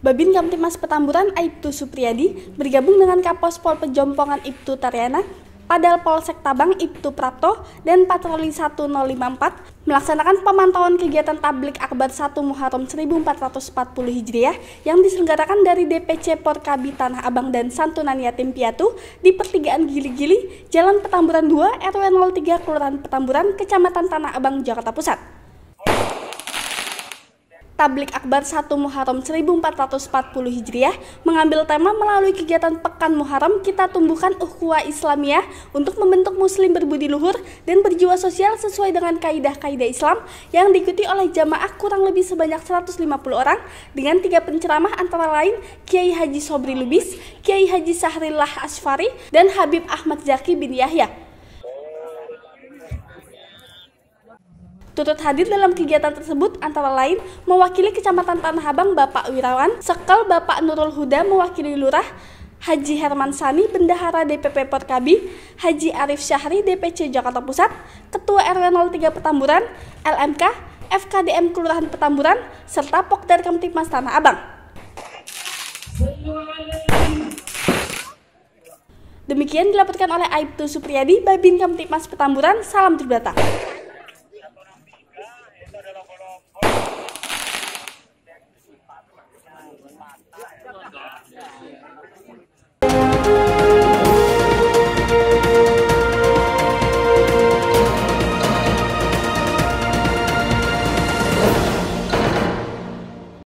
Babin Kamtimas Petamburan Aibtu Supriyadi bergabung dengan Kapos Pol Pejompongan Ibtu Taryana Padal Polsek Tabang Ibtu Prapto, dan Patroli 1054 melaksanakan pemantauan kegiatan tablik akbar 1 Muharram 1440 Hijriah yang diselenggarakan dari DPC Porkabi Tanah Abang dan Santunan Yatim Piatu di pertigaan Gili-Gili, Jalan Petamburan 2, RW 03, Kelurahan Petamburan, Kecamatan Tanah Abang, Jakarta Pusat. Tablik Akbar 1 Muharram 1440 Hijriah mengambil tema melalui kegiatan Pekan Muharram kita tumbuhkan ukhuwah Islamiyah untuk membentuk muslim berbudi luhur dan berjiwa sosial sesuai dengan kaidah-kaidah Islam yang diikuti oleh jamaah kurang lebih sebanyak 150 orang dengan tiga penceramah antara lain Kiai Haji Sobri Lubis, Kiai Haji Sahrillah Asfari, dan Habib Ahmad Zaki bin Yahya. Turut hadir dalam kegiatan tersebut antara lain mewakili Kecamatan Tanah Abang Bapak Wirawan, Sekel Bapak Nurul Huda mewakili Lurah, Haji Herman Sani, Bendahara DPP Porkabi, Haji Arif Syahri, DPC Jakarta Pusat, Ketua RW 03 Petamburan, LMK, FKDM Kelurahan Petamburan, serta Pokdar Kamtipmas Tanah Abang. Demikian dilaporkan oleh Aibtu Supriyadi, Babin Kamtipmas Petamburan, salam terdata. point.